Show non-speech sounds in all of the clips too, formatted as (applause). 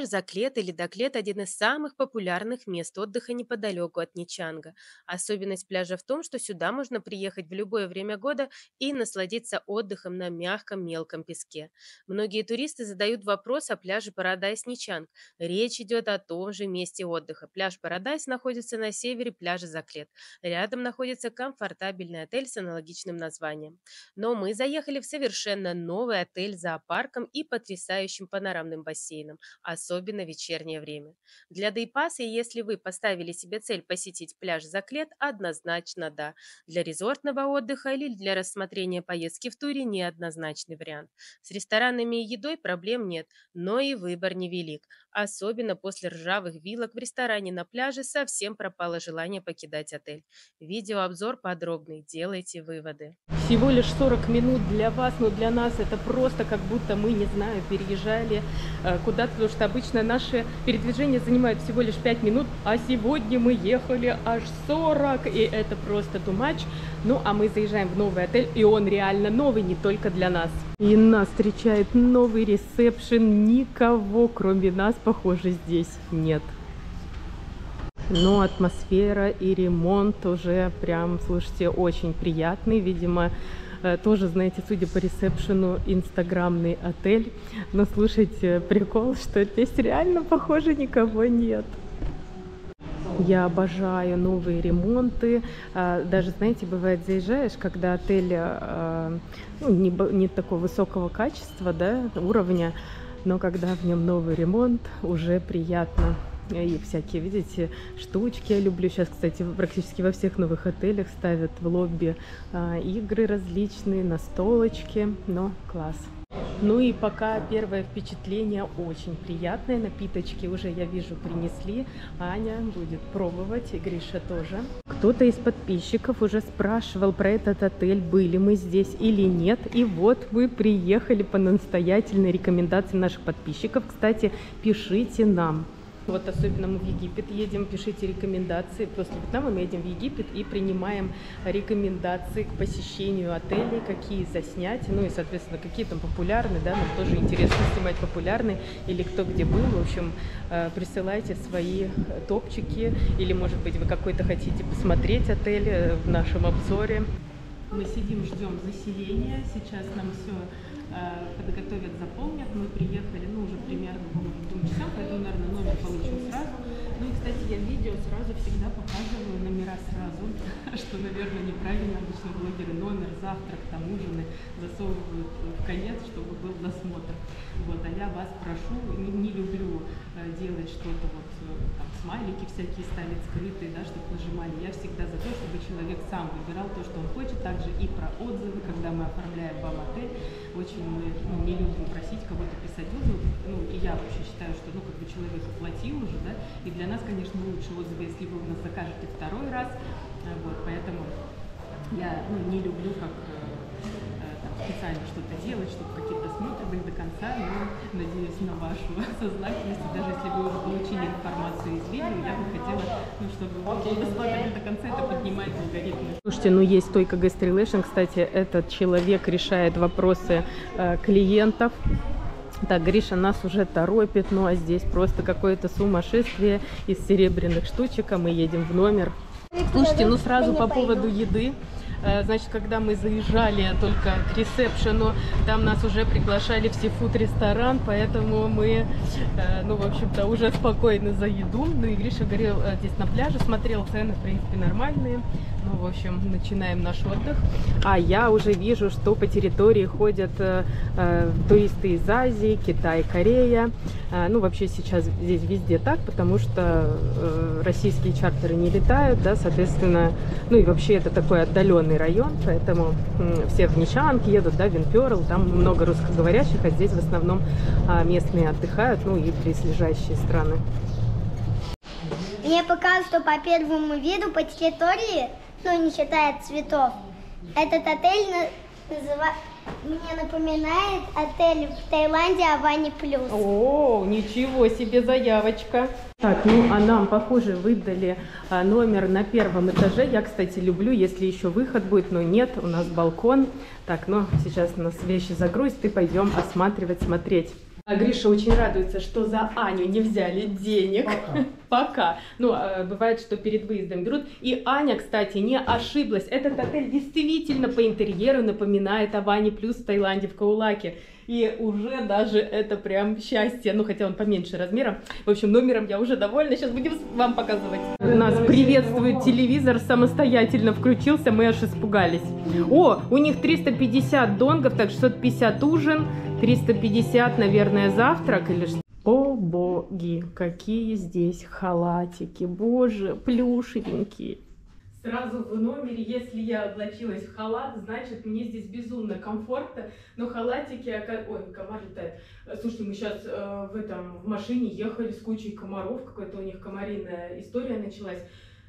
Заклет или Доклет– один из самых популярных мест отдыха неподалеку от Ничанга. Особенность пляжа в том, что сюда можно приехать в любое время года и насладиться отдыхом на мягком мелком песке. Многие туристы задают вопрос о пляже Парадайс Ничанг. Речь идет о том же месте отдыха. Пляж Парадайс находится на севере пляжа Заклет. Рядом находится комфортабельный отель с аналогичным названием. Но мы заехали в совершенно новый отель с зоопарком и потрясающим панорамным бассейном – особенно в вечернее время. Для дейпаса, если вы поставили себе цель посетить пляж Заклет, однозначно да. Для резортного отдыха или для рассмотрения поездки в туре неоднозначный вариант. С ресторанами и едой проблем нет, но и выбор невелик. Особенно после ржавых вилок в ресторане на пляже совсем пропало желание покидать отель. Видеообзор подробный, делайте выводы. Всего лишь 40 минут для вас, но для нас это просто как будто мы, не знаю, переезжали э, куда-то, потому что обычно наши передвижения занимают всего лишь 5 минут, а сегодня мы ехали аж 40, и это просто much. Ну, а мы заезжаем в новый отель, и он реально новый, не только для нас. И нас встречает новый ресепшн, никого, кроме нас, похоже, здесь нет. Но атмосфера и ремонт уже прям, слушайте, очень приятный. Видимо, Э, тоже, знаете, судя по ресепшену, инстаграмный отель. Но слушайте, прикол, что здесь реально, похоже, никого нет. Я обожаю новые ремонты. А, даже, знаете, бывает, заезжаешь, когда отель а, ну, не, не такого высокого качества, да, уровня, но когда в нем новый ремонт, уже приятно и всякие, видите, штучки я люблю. Сейчас, кстати, практически во всех новых отелях ставят в лобби а, игры различные, настолочки, но класс. Ну и пока первое впечатление очень приятное. Напиточки уже, я вижу, принесли. Аня будет пробовать, и Гриша тоже. Кто-то из подписчиков уже спрашивал про этот отель, были мы здесь или нет. И вот мы приехали по настоятельной рекомендации наших подписчиков. Кстати, пишите нам. Вот особенно мы в Египет едем, пишите рекомендации. После Вьетнама мы едем в Египет и принимаем рекомендации к посещению отелей, какие заснять, ну и, соответственно, какие там популярные, да, нам тоже интересно снимать популярные, или кто где был. В общем, э, присылайте свои топчики, или, может быть, вы какой-то хотите посмотреть отель э, в нашем обзоре. Мы сидим, ждем заселения. Сейчас нам все э, подготовят, заполнят. Мы приехали, ну, уже примерно, по-моему, часам, поэтому, наверное, номер получим сразу. Ну и, кстати, я видео сразу всегда показываю номера сразу, (laughs) что, наверное, неправильно. Обычно блогеры номер, завтрак, там ужины засовывают в конец, чтобы был досмотр. Вот, а я вас прошу, не, не люблю э, делать что-то вот, э, там, смайлики всякие ставить скрытые, да, чтобы нажимали. Я всегда за то, чтобы человек сам выбирал то, что он хочет. Также и про отзывы, когда мы оформляем вам отель, очень мы ну, не любим просить кого-то писать отзывы. Ну, и я вообще считаю, что, ну, как бы человек оплатил уже, да, и для нас, конечно, лучше отзывы, если вы у нас закажете второй раз. Вот, поэтому я ну, не люблю как э, специально что-то делать, чтобы какие-то досмотры были до конца, но надеюсь на вашу (laughs) сознательность. Даже если вы уже получили информацию из видео, я бы хотела, ну, чтобы вы досмотрели до конца, это поднимает алгоритмы. Слушайте, ну есть только Relation, кстати, этот человек решает вопросы э, клиентов, так, Гриша нас уже торопит, ну а здесь просто какое-то сумасшествие из серебряных штучек, а мы едем в номер. Слушайте, ну сразу по поводу еды. Э, значит, когда мы заезжали только к ресепшену, там нас уже приглашали в сифуд-ресторан, поэтому мы, э, ну, в общем-то, уже спокойны за еду. Ну и Гриша говорил, э, здесь на пляже смотрел, цены, в принципе, нормальные. В общем, начинаем наш отдых. А я уже вижу, что по территории ходят э, э, туристы из Азии, Китай, Корея. Э, ну, вообще сейчас здесь везде так, потому что э, российские чартеры не летают, да, соответственно, ну и вообще это такой отдаленный район, поэтому э, все в Нишанг едут, да, Винперл, там много русскоговорящих, а здесь в основном э, местные отдыхают, ну и близлежащие страны. Мне показывают, что по первому виду по территории ну, не считая цветов. Этот отель называется мне напоминает отель в Таиланде Авани Плюс. О, ничего себе заявочка. Так, ну а нам, похоже, выдали а, номер на первом этаже. Я, кстати, люблю, если еще выход будет, но нет, у нас балкон. Так, ну сейчас у нас вещи загрузят и пойдем осматривать, смотреть. А Гриша очень радуется, что за Аню не взяли денег. Пока. (laughs) Пока. Ну, э, бывает, что перед выездом берут. И Аня, кстати, не ошиблась. Этот отель действительно по интерьеру напоминает о Ване Плюс в Таиланде, в Каулаке. И уже даже это прям счастье. Ну, хотя он поменьше размером. В общем, номером я уже довольна. Сейчас будем вам показывать. Нас приветствует телевизор. Самостоятельно включился. Мы аж испугались. О, у них 350 донгов, так 650 ужин. 350, наверное, завтрак или что. О боги, какие здесь халатики, боже, плюшевенькие. Сразу в номере, если я облачилась в халат, значит мне здесь безумно комфортно. Но халатики, ой, комар летает. Э, Слушайте, мы сейчас в этом в машине ехали с кучей комаров, какая-то у них комариная история началась.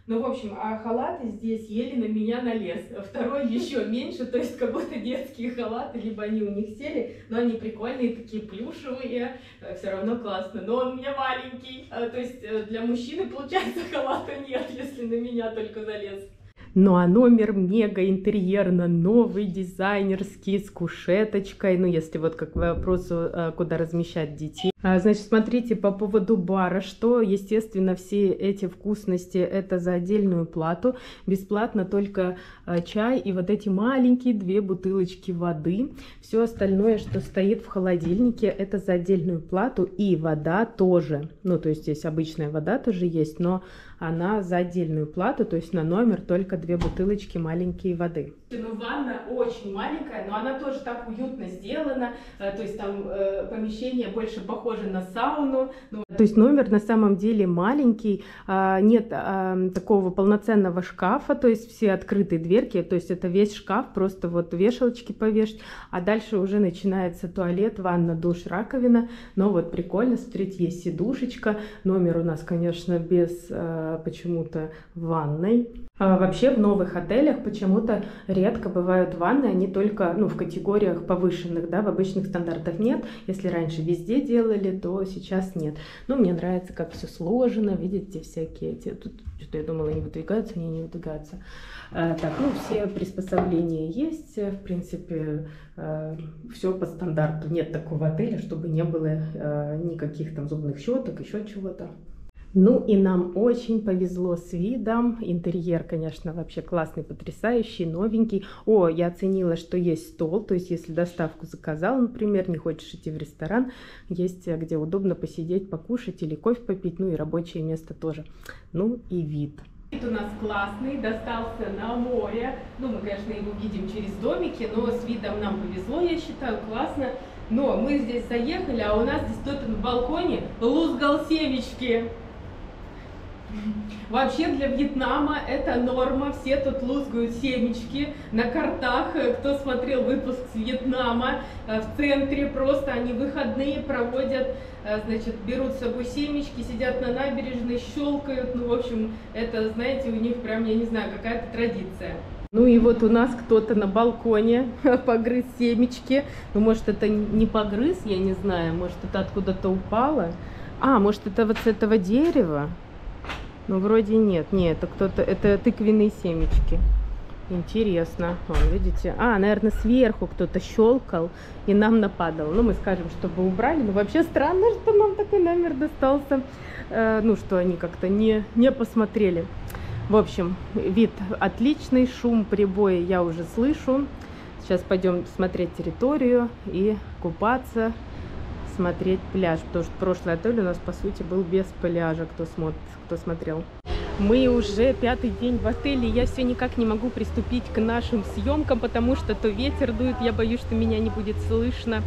Ну, в общем, а халаты здесь еле на меня налез. Второй еще меньше, то есть как будто детские халаты, либо они у них сели, но они прикольные, такие плюшевые, все равно классно. Но он у меня маленький, а, то есть э, для мужчины, получается, (laughs) халата нет, если на меня только залез. Ну а номер мега интерьерно новый, дизайнерский, с кушеточкой. Ну, если вот как вопросу, э, куда размещать детей. А, Значит, смотрите, по поводу бара, что, естественно, все эти вкусности это за отдельную плату. Бесплатно только а, чай и вот эти маленькие две бутылочки воды. Все остальное, что стоит в холодильнике, это за отдельную плату. И вода тоже. Ну, то есть здесь обычная вода тоже есть, но она за отдельную плату, то есть на номер только две бутылочки маленькие воды. Ну, ванна очень маленькая, но она тоже так уютно сделана, э, то есть там э, помещение больше похоже на сауну. Ну, то есть номер на самом деле маленький, а, нет а, такого полноценного шкафа, то есть все открытые дверки, то есть это весь шкаф, просто вот вешалочки повешать, а дальше уже начинается туалет, ванна, душ, раковина, но вот прикольно, смотрите, есть сидушечка, номер у нас, конечно, без э, почему-то ванной. А вообще в новых отелях почему-то редко бывают ванны, они только ну, в категориях повышенных, да, в обычных стандартах нет. Если раньше везде делали, то сейчас нет. Ну, мне нравится, как все сложено, видите, всякие эти... Тут что-то я думала, они выдвигаются, они не выдвигаются. А, так, ну, все приспособления есть, в принципе, все по стандарту. Нет такого отеля, чтобы не было а, никаких там зубных щеток, еще чего-то. Ну и нам очень повезло с видом. Интерьер, конечно, вообще классный, потрясающий, новенький. О, я оценила, что есть стол, то есть если доставку заказал, например, не хочешь идти в ресторан, есть э, где удобно посидеть, покушать или кофе попить, ну и рабочее место тоже. Ну и вид. Вид у нас классный, достался на море. Ну, мы, конечно, его видим через домики, но с видом нам повезло, я считаю, классно. Но мы здесь заехали, а у нас здесь кто-то на балконе лузгал семечки. Вообще для Вьетнама это норма, все тут лузгают семечки на картах. Кто смотрел выпуск с Вьетнама, э, в центре просто они выходные проводят, э, значит, берут с собой семечки, сидят на набережной, щелкают. Ну, в общем, это, знаете, у них прям, я не знаю, какая-то традиция. Ну и вот у нас кто-то на балконе (laughs) погрыз семечки. Ну, может, это не погрыз, я не знаю, может, это откуда-то упало. А, может, это вот с этого дерева? Ну, вроде нет. Нет, это кто-то... Это тыквенные семечки. Интересно. Вон, видите? А, наверное, сверху кто-то щелкал и нам нападал. Ну, мы скажем, чтобы убрали. Но вообще странно, что нам такой номер достался. Э, ну, что они как-то не, не посмотрели. В общем, вид отличный. Шум прибоя я уже слышу. Сейчас пойдем смотреть территорию и купаться смотреть пляж, потому что прошлый отель у нас, по сути, был без пляжа, кто, смотрит, кто смотрел. Мы уже пятый день в отеле, я все никак не могу приступить к нашим съемкам, потому что то ветер дует, я боюсь, что меня не будет слышно.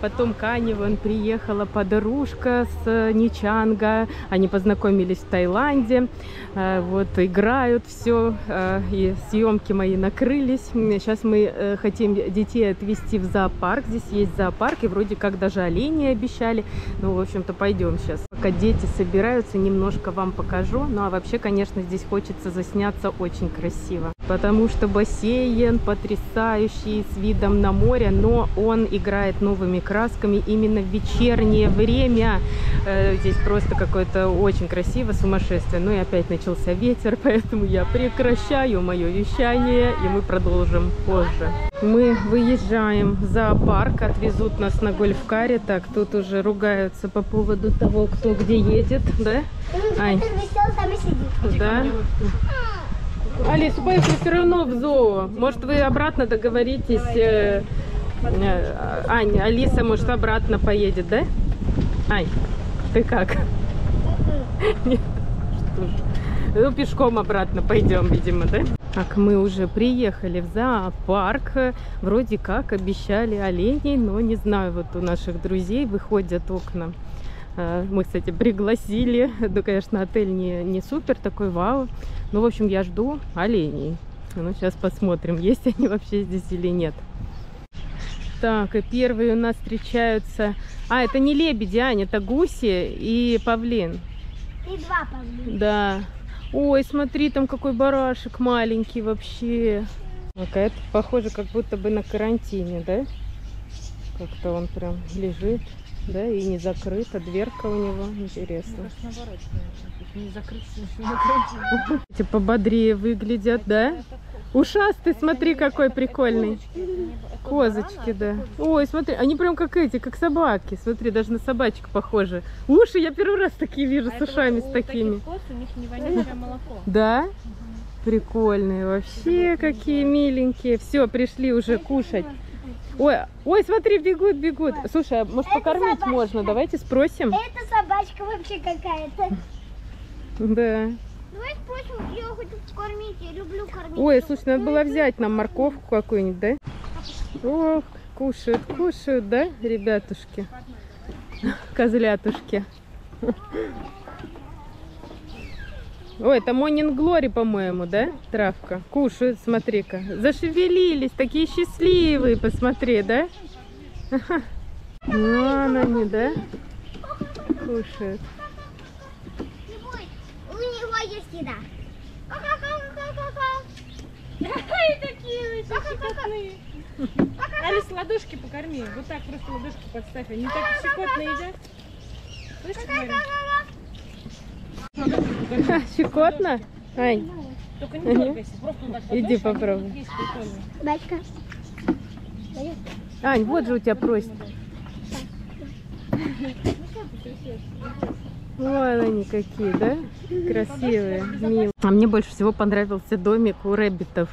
Потом Кани вон приехала подружка с Ничанга, они познакомились в Таиланде, вот играют все, и съемки мои накрылись. Сейчас мы хотим детей отвезти в зоопарк, здесь есть зоопарк, и вроде как даже оленей обещали. Ну, в общем-то, пойдем сейчас. Пока дети собираются, немножко вам покажу. Ну, а вообще, конечно, здесь хочется засняться очень красиво. Потому что бассейн потрясающий с видом на море, но он играет новыми красками именно в вечернее время. Э, здесь просто какое-то очень красиво, сумасшествие. Ну и опять начался ветер, (laughs) поэтому я прекращаю мое вещание, и мы продолжим позже. Мы выезжаем в зоопарк, отвезут нас на гольфкаре. Так, тут уже ругаются по поводу того, кто где едет, да? Сидит. Да? Алис, поехали все равно в зоо. Может, вы обратно договоритесь. Э, Ань, Алиса, может, обратно поедет, да? Ань, ты как? Нет. Ну, пешком обратно пойдем, видимо, да? Так, мы уже приехали в зоопарк. Вроде как обещали оленей, но не знаю, вот у наших друзей выходят окна. Э, Мы, кстати, пригласили. Да, конечно, отель не, не супер такой, вау. Ну, в общем, я жду оленей. Ну, сейчас посмотрим, (laughs) есть они вообще здесь или нет. Так, и первые у нас встречаются... А, это не лебеди, Ань, это гуси и павлин. И два павлина. Да. Ой, смотри, там какой барашек маленький вообще. Какая-то похоже, как будто бы на карантине, да? Как-то он прям лежит, да, и не закрыта дверка у него. Интересно. Не закрыть, не закрыть. Эти пободрее выглядят, да? Ушастый, смотри, какой прикольный. Козочки, да. Ой, смотри, они прям как эти, как собаки. Смотри, даже на собачек похожи. Уши я первый раз такие вижу с ушами с такими. коз у них не вонючее молоко. Да? Прикольные вообще, какие миленькие. Все, пришли уже кушать. Ой, ой, смотри, бегут, бегут. Слушай, а может покормить собачка. можно? Давайте спросим. Это собачка вообще какая-то. Да. Давай спросим, я хочу кормить, я люблю кормить. Ой, слушай, надо было взять нам морковку какую-нибудь, да? Ох, кушают, кушают, да, ребятушки? Козлятушки. Ой, это Монин Глори, по-моему, да, травка? Кушают, смотри-ка. Зашевелились, такие счастливые, посмотри, да? Вон они, да? Кушают. Любой, у него есть еда. Ка-ка-ка-ка-ка-ка. Какие такие щекотные. Алис, ладошки покорми. Вот так просто ладошки подставь. Они так щекотно едят. Слышишь, говорю? (laughs) Щекотно? Ань, Только не дергайся. Просто вот так Иди попробуй. Батька. Ань, вот же у тебя просит. Вон они какие, да? Красивые, милые. А мне больше всего понравился домик у рэббитов.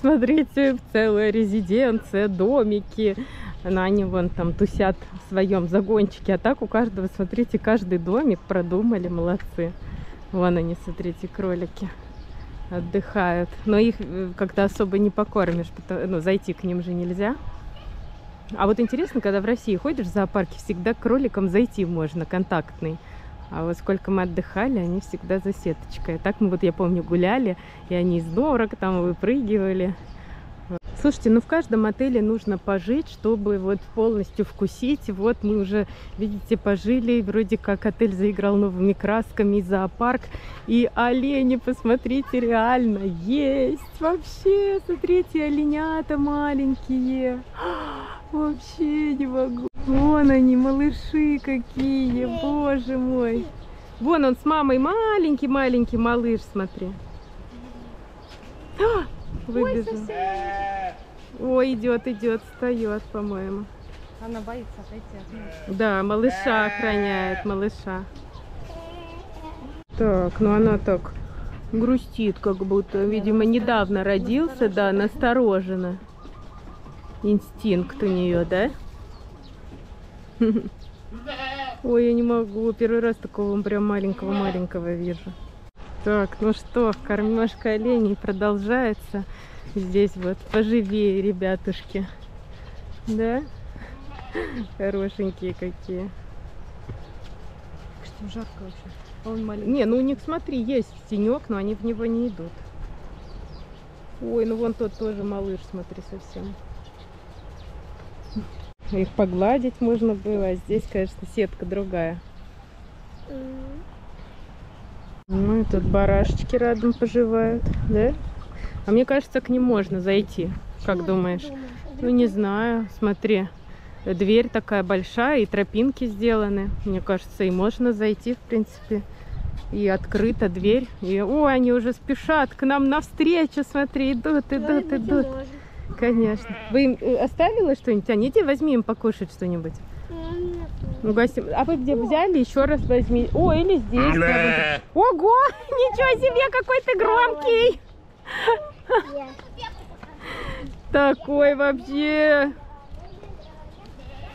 Смотрите, целая резиденция, домики. Ну, они вон там тусят в своем загончике. А так у каждого, смотрите, каждый домик продумали, молодцы. Вон они, смотрите, кролики отдыхают. Но их э, как-то особо не покормишь, потому- ну, зайти к ним же нельзя. А вот интересно, когда в России ходишь в зоопарке, всегда к кроликам зайти можно, контактный. А вот сколько мы отдыхали, они всегда за сеточкой. Так мы вот, я помню, гуляли, и они из норок там выпрыгивали. Слушайте, ну в каждом отеле нужно пожить, чтобы вот полностью вкусить. Вот мы уже, видите, пожили, вроде как отель заиграл новыми красками, зоопарк, и олени, посмотрите, реально есть вообще. Смотрите, оленята маленькие. (gasps) Вообще не могу. Вон они, малыши какие, боже мой. Вон он с мамой маленький-маленький малыш, смотри. А, выбежал. Ой, идет, идет, встает, по-моему. Она боится отойти от нас. Да, малыша охраняет, малыша. Так, ну она так грустит, как будто, видимо, недавно родился, да, настороженно. Инстинкт у нее, да? (laughs) Ой, я не могу, первый раз такого прям маленького-маленького вижу. Так, ну что, кормежка оленей продолжается. Здесь вот поживее, ребятушки. Да? (laughs) Хорошенькие какие. Что жарко вообще. А он маленький. Не, ну у них, смотри, есть тенек, но они в него не идут. Ой, ну вон тот тоже малыш, смотри, совсем. Их погладить можно было, а здесь, конечно, сетка другая. Ну и тут барашечки рядом поживают, да? А мне кажется, к ним можно зайти. Как думаешь? Ну не знаю, смотри. Дверь такая большая, и тропинки сделаны. Мне кажется, и можно зайти, в принципе. И открыта дверь. И, о, они уже спешат к нам навстречу, смотри, идут, идут, идут. Конечно. Вы им э, оставила что-нибудь? Аните, возьми им покушать что-нибудь. Угостим. А вы где взяли? Еще раз возьми. О, или здесь. да. Ого! (laughs) Ничего себе, какой ты громкий! Такой вообще.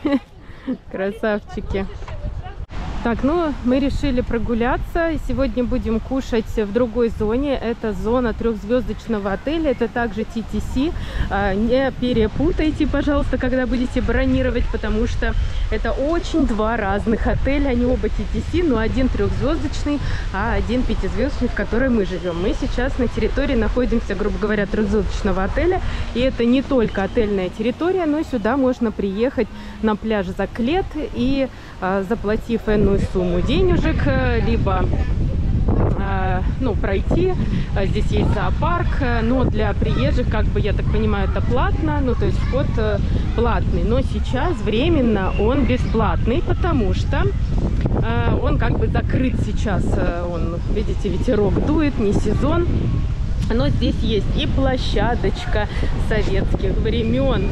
(laughs) Красавчики. Так, ну мы решили прогуляться. Сегодня будем кушать в другой зоне. Это зона трехзвездочного отеля. Это также TTC. А, Не перепутайте, пожалуйста, когда будете бронировать, потому что это очень два разных отеля. Они оба TTC, но один трехзвездочный, а один пятизвездочный, в котором мы живем. Мы сейчас на территории находимся, грубо говоря, трехзвездочного отеля. И это не только отельная территория, но сюда можно приехать на пляж Заклет и а, заплатив энную сумму денежек, э, либо э, ну, пройти. А Здесь есть зоопарк, э, но для приезжих, как бы, я так понимаю, это платно, ну, то есть вход э, платный. Но сейчас временно он бесплатный, потому что э, он как бы закрыт сейчас. Э, Он, видите, ветерок дует, не сезон. Но здесь есть и площадочка советских времен,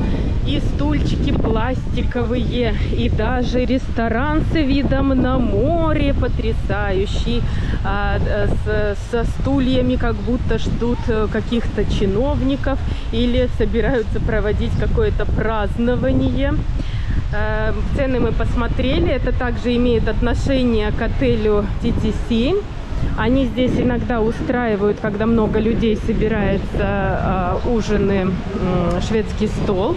и стульчики пластиковые, и даже ресторан с видом на море потрясающий, а, э, с- со стульями, как будто ждут э, каких-то чиновников или собираются проводить какое-то празднование. Э, Цены мы посмотрели. Это также имеет отношение к отелю TTC. Они здесь иногда устраивают, когда много людей собирается, э, ужины, шведский стол.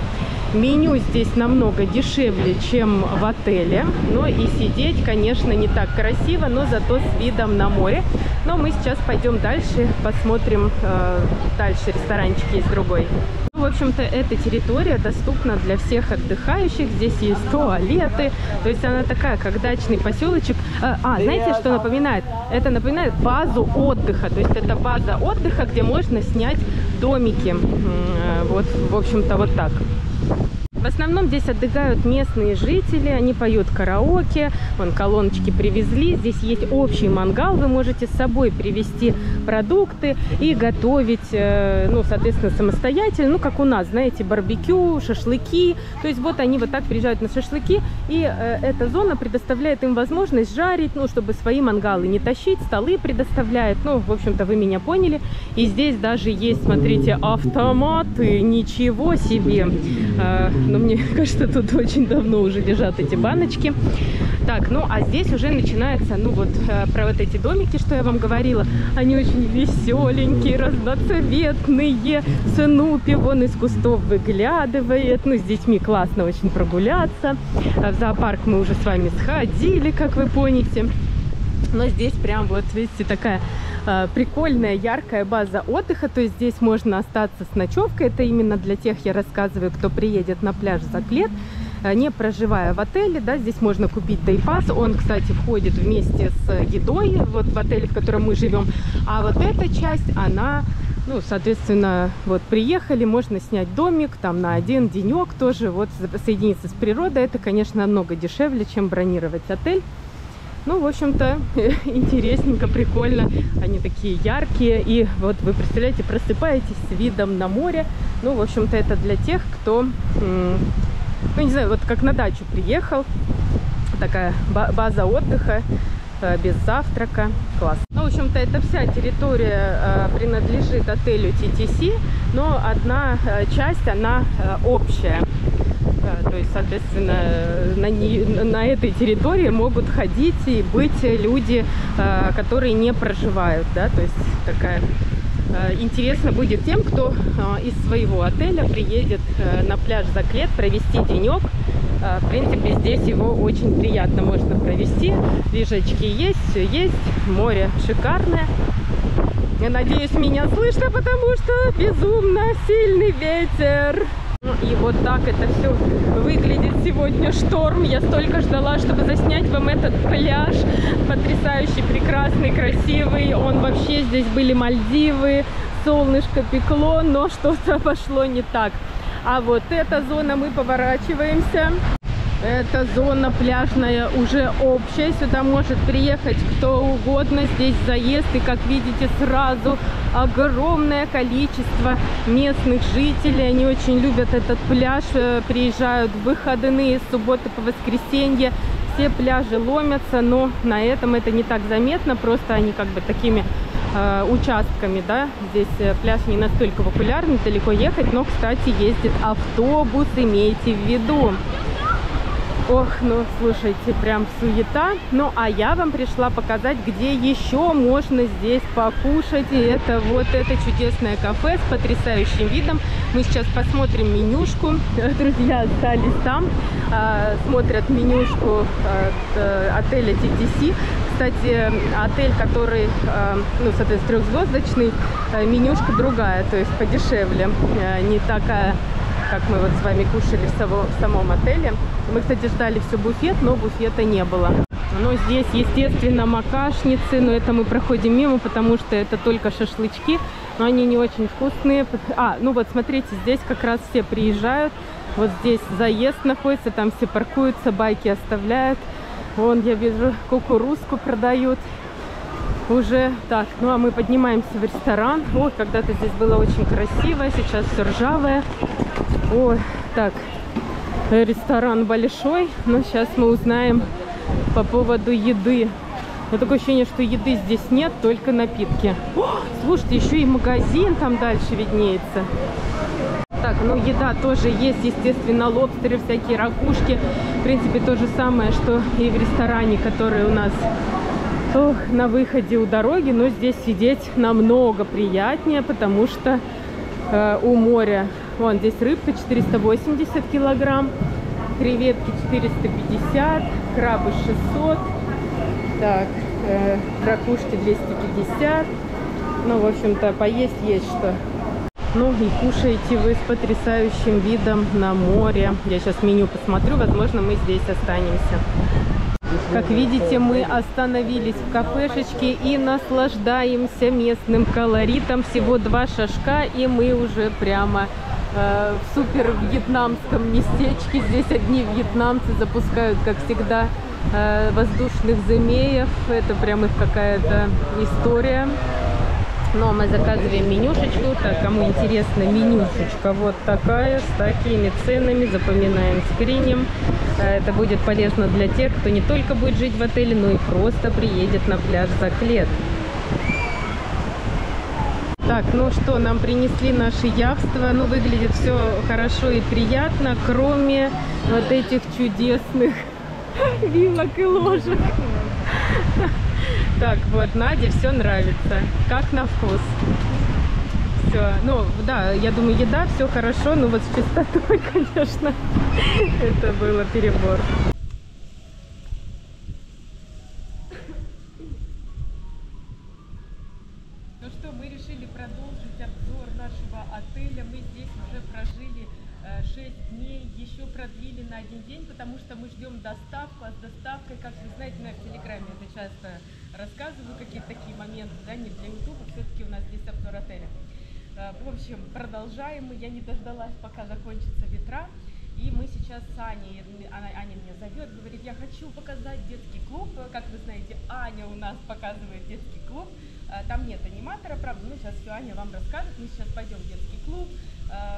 Меню здесь намного дешевле, чем в отеле. Но и сидеть, конечно, не так красиво, но зато с видом на море. Но мы сейчас пойдем дальше, посмотрим. э, Дальше ресторанчик есть другой. В общем-то, эта территория доступна для всех отдыхающих. Здесь есть туалеты. То есть она такая, как дачный поселочек. А, а, знаете, что напоминает? Это напоминает базу отдыха. То есть это база отдыха, где можно снять домики. Э, Вот, в общем-то, вот так. В основном здесь отдыхают местные жители, они поют караоке, вон колоночки привезли, здесь есть общий мангал, вы можете с собой привезти продукты и готовить, э, ну, соответственно, самостоятельно, ну, как у нас, знаете, барбекю, шашлыки, то есть вот они вот так приезжают на шашлыки, и э, эта зона предоставляет им возможность жарить, ну, чтобы свои мангалы не тащить, столы предоставляет, ну, в общем-то, вы меня поняли, и здесь даже есть, смотрите, автоматы, ничего себе, Э, но мне (laughs) кажется, тут очень давно уже лежат эти баночки. Так, ну а здесь уже начинается, ну вот э, про вот эти домики, что я вам говорила, они очень веселенькие, разноцветные. Снупи вон из кустов выглядывает. Ну, с детьми классно очень прогуляться. А В зоопарк мы уже с вами сходили, как вы поняете. Но здесь прям вот, видите, такая прикольная, яркая база отдыха. То есть здесь можно остаться с ночевкой. Это именно для тех, я рассказываю, кто приедет на пляж Заклет, э, не проживая в отеле. Да, здесь можно купить дайпас. Он, кстати, входит вместе с едой вот в отеле, в котором мы живем. А вот эта часть, она ну, соответственно, вот приехали, можно снять домик там на один денек тоже, вот соединиться с природой. Это, конечно, намного дешевле, чем бронировать отель. Ну, в общем-то, (laughs) интересненько, прикольно. Они такие яркие. И вот вы представляете, просыпаетесь с видом на море. Ну, в общем-то, это для тех, кто, ну, не знаю, вот как на дачу приехал. Такая ба- база отдыха э, без завтрака. Класс. Ну, в общем-то, это вся территория э, принадлежит отелю TTC, но одна э, часть, она общая. Э, То есть, соответственно, на, не- на этой территории могут ходить и быть люди, э, которые не проживают, да, то есть такая э, интересно будет тем, кто э, из своего отеля приедет на пляж Заклет провести денек. В принципе, здесь его очень приятно можно провести. Лежачки есть, все есть, море шикарное. Я надеюсь, меня слышно, потому что безумно сильный ветер. Ну И вот так это все выглядит сегодня шторм. Я столько ждала, чтобы заснять вам этот пляж потрясающий прекрасный, красивый. Он вообще здесь были Мальдивы, солнышко пекло, но что-то (laughs) пошло не так. А вот эта зона мы поворачиваемся. Эта зона пляжная уже общая. Сюда может приехать кто угодно. Здесь заезд. И, как видите, сразу огромное количество местных жителей. Они очень любят этот пляж. Э, приезжают в выходные, с субботы по воскресенье. Все пляжи ломятся, но на этом это не так заметно. Просто они как бы такими э, участками, да. Здесь э, пляж не настолько популярный, далеко ехать. Но, кстати, ездит автобус, имейте в виду. Ох, ну слушайте, прям суета. Ну а я вам пришла показать, где еще можно здесь покушать. И это вот это чудесное кафе с потрясающим видом. Мы сейчас посмотрим менюшку. (laughs) Друзья остались там, а, смотрят менюшку от э, отеля TTC. Кстати, отель, который, а, ну, соответственно, трехзвездочный, э, менюшка другая, то есть подешевле, э, не такая как мы вот с вами кушали в, само, в самом отеле. Мы, кстати, ждали все буфет, но буфета не было. Но здесь, естественно, макашницы, но это мы проходим мимо, потому что это только шашлычки, но они не очень вкусные. А, ну вот, смотрите, здесь как раз все приезжают. Вот здесь заезд находится, там все паркуются, байки оставляют. Вон, я вижу, кукурузку продают уже так. Ну, а мы поднимаемся в ресторан. Ой, когда-то здесь было очень красиво, сейчас все ржавое. Ой, так, ресторан большой, но сейчас мы узнаем по поводу еды. Но такое ощущение, что еды здесь нет, только напитки. О, слушайте, еще и магазин там дальше виднеется. Так, ну еда тоже есть, естественно, лобстеры, всякие ракушки. В принципе, то же самое, что и в ресторане, который у нас ох, на выходе у дороги. Но здесь сидеть намного приятнее, потому что э, у моря Вон здесь рыбка 480 килограмм, креветки 450, крабы 600, так, э, ракушки 250. Ну, в общем-то, поесть есть что. Ну и кушаете вы с потрясающим видом на море. Я сейчас меню посмотрю, возможно, мы здесь останемся. Как видите, мы остановились в кафешечке и наслаждаемся местным колоритом. Всего два шажка, и мы уже прямо э, в супер вьетнамском местечке. Здесь одни вьетнамцы запускают, как всегда, э, воздушных змеев. Это прям их какая-то история. Но мы заказываем менюшечку. Так, кому интересно, менюшечка вот такая, с такими ценами. Запоминаем, скринем. Э, это будет полезно для тех, кто не только будет жить в отеле, но и просто приедет на пляж Заклет. Так, ну что, нам принесли наши явства. Ну, выглядит все хорошо и приятно, кроме вот этих чудесных (laughs) вилок и ложек. Так, вот, Наде все нравится. Как на вкус. Все. Ну, да, я думаю, еда, все хорошо, но вот с чистотой, (laughs) конечно, это было перебор. Доставку, а с доставкой, как вы знаете, на Телеграме это часто рассказываю, какие-то такие моменты, да, не для Ютуба, все-таки у нас здесь обзор отеля. Э, в общем, продолжаем я не дождалась, пока закончатся ветра, и мы сейчас с Аней, она, Аня меня зовет, говорит, я хочу показать детский клуб, как вы знаете, Аня у нас показывает детский клуб, э, там нет аниматора, правда, ну сейчас все Аня вам расскажет, мы сейчас пойдем в детский клуб,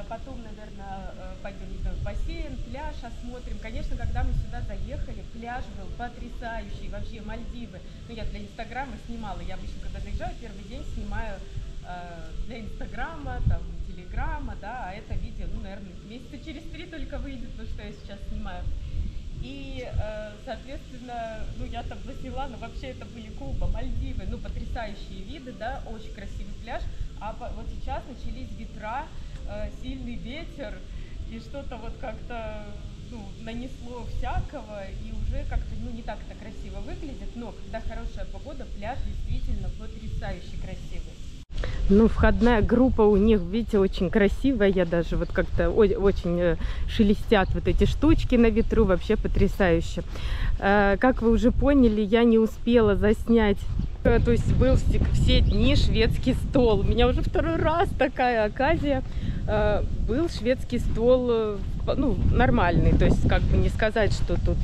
потом, наверное, э, пойдем не знаю, в бассейн, пляж осмотрим. Конечно, когда мы сюда заехали, пляж был потрясающий, вообще Мальдивы. Ну, я для Инстаграма снимала. Я обычно, когда заезжаю, первый день снимаю э, для Инстаграма, там, Телеграма, да, а это видео, ну, наверное, месяца через три только выйдет, то, что я сейчас снимаю. И, э, соответственно, ну, я там засняла, но вообще это были Куба, Мальдивы, ну, потрясающие виды, да, очень красивый пляж. А вот сейчас начались ветра, Э, сильный ветер, и что-то вот как-то ну, нанесло всякого, и уже как-то ну, не так это красиво выглядит, но когда хорошая погода, пляж действительно потрясающе красивый. Ну, входная группа у них, видите, очень красивая. Я даже вот как-то очень э, шелестят вот эти штучки на ветру. Вообще потрясающе. Э, как вы уже поняли, я не успела заснять э, то есть был все дни шведский стол. У меня уже второй раз такая оказия. Был шведский стол ну, нормальный. То есть, как бы не сказать, что тут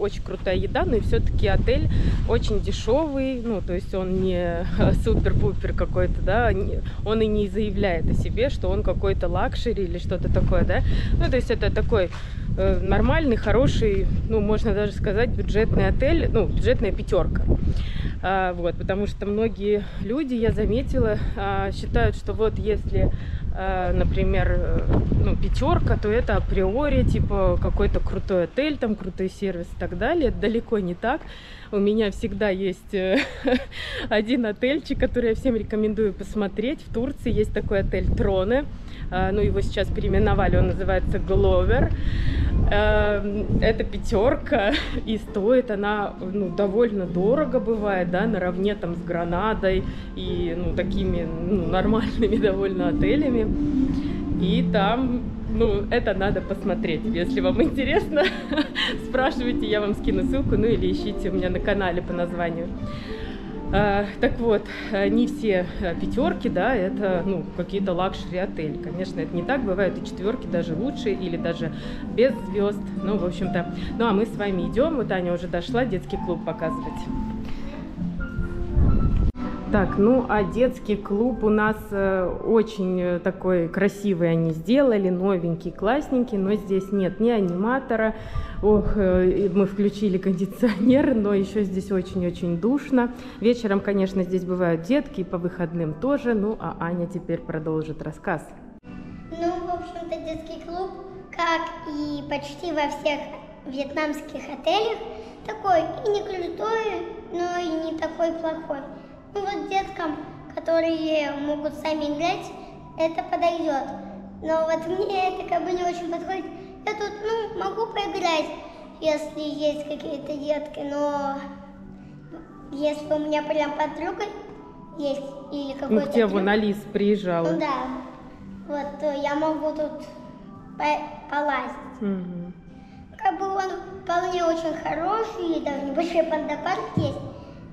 очень крутая еда, но и все-таки отель очень дешевый. Ну, то есть он не (laughs) супер-пупер какой-то, да, он и не заявляет о себе, что он какой-то luxury или что-то такое, да. Ну, то есть это такой э, нормальный, хороший, ну, можно даже сказать, бюджетный отель, ну, бюджетная пятерка. А, вот, потому что многие люди, я заметила, а, считают, что вот если например, э, ну, пятерка, то это априори, типа, какой-то крутой отель, там, крутой сервис и так далее. Далеко не так. У меня всегда есть э, (laughs) один отельчик, который я всем рекомендую посмотреть. В Турции есть такой отель Троны. Ну, его сейчас переименовали, он называется Гловер. Это пятерка, и стоит она ну, довольно дорого бывает, да, наравне там с Гранадой и ну, такими ну, нормальными (laughs) довольно отелями. И там, ну, это надо посмотреть. Если вам интересно, (laughs) спрашивайте, я вам скину ссылку, ну или ищите у меня на канале по названию. А, так вот, э, не все э, пятерки, да, это, ну, какие-то luxury отели. Конечно, это не так, бывают и четверки даже лучше, или даже без звезд. Ну, в общем-то, ну, а мы с вами идем, вот Аня уже дошла детский клуб показывать. Так, ну а детский клуб у нас э, очень э, такой красивый они сделали, новенький, классненький, но здесь нет ни аниматора. Ох, э, мы включили (laughs) кондиционер, но еще здесь очень-очень душно. Вечером, конечно, здесь бывают детки, по выходным тоже. Ну, а Аня теперь продолжит рассказ. Ну, в общем-то, детский клуб, как и почти во всех вьетнамских отелях, такой и не крутой, но и не такой плохой. Вот деткам, которые могут сами играть, это подойдет. Но вот мне это как бы не очень подходит. Я тут, ну, могу поиграть, если есть какие-то детки, но если у меня прям подруга есть или какой-то... Ну, к тебе вон Алис приезжала. Ну да. Вот, то я могу тут по полазить. Угу. Как бы он вполне очень хороший, даже небольшой пандапарк есть.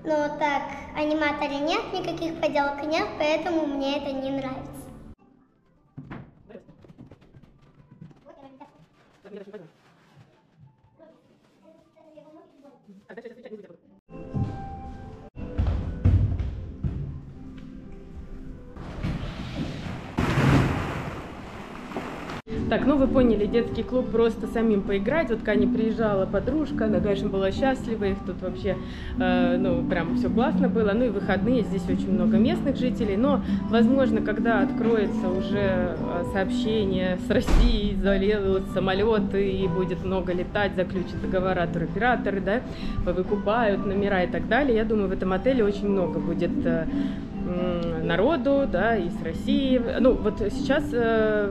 Но так, аниматора нет, никаких поделок нет, поэтому мне это не нравится. Так, ну вы поняли, детский клуб просто самим поиграть. Вот Кани приезжала подружка, она, конечно, была счастлива, их тут вообще, э, ну, прям все классно было. Ну и выходные, здесь очень много местных жителей. Но, возможно, когда откроется уже э, сообщение с Россией, залезут самолеты и будет много летать, заключат договора туроператоры, да, выкупают номера и так далее, я думаю, в этом отеле очень много будет э, народу, да, и с России. Ну, вот сейчас э,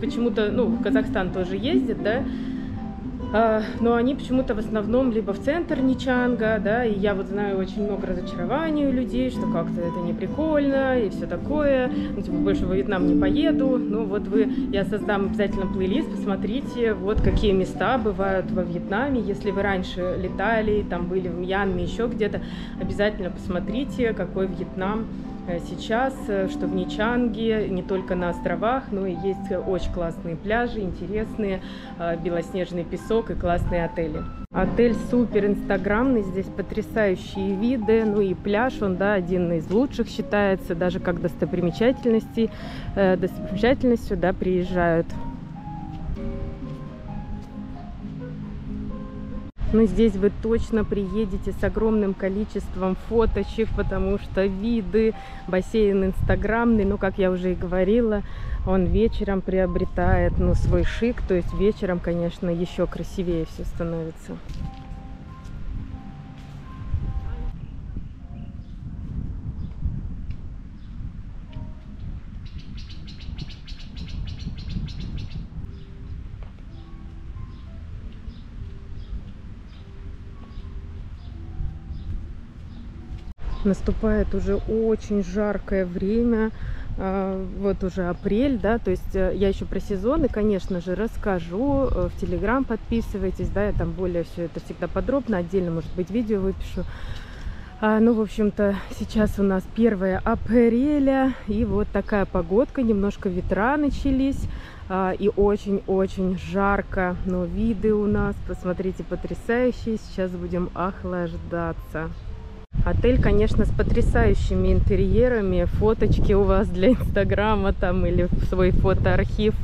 почему-то, ну, в Казахстан тоже ездят, да, а, но они почему-то в основном либо в центр Ничанга, да, и я вот знаю очень много разочарований у людей, что как-то это не прикольно и все такое, ну, типа, больше во Вьетнам не поеду, ну, вот вы, я создам обязательно плейлист, посмотрите, вот какие места бывают во Вьетнаме, если вы раньше летали, там были в Мьянме, еще где-то, обязательно посмотрите, какой Вьетнам, сейчас, э, что в Ничанге, не только на островах, но и есть очень классные пляжи, интересные, э, белоснежный песок и классные отели. Отель супер инстаграмный, здесь потрясающие виды, ну и пляж, он, да, один из лучших считается, даже как достопримечательности, достопримечательностью, да, приезжают Но здесь вы точно приедете с огромным количеством фоточек, потому что виды, бассейн инстаграмный, ну, как я уже и говорила, он вечером приобретает, ну, свой шик, то есть вечером, конечно, еще красивее все становится. Наступает уже очень жаркое время. А, Вот уже апрель, да, то есть э, я еще про сезоны, конечно же, расскажу. Э, В Телеграм подписывайтесь, да, я там более все это всегда подробно, отдельно, может быть, видео выпишу. А, ну, в общем-то, сейчас у нас 1 апреля, и вот такая погодка, немножко ветра начались, а, и очень-очень жарко, но виды у нас, посмотрите, потрясающие, сейчас будем охлаждаться. Отель, конечно, с потрясающими интерьерами, фоточки у вас для инстаграма там или в свой фотоархив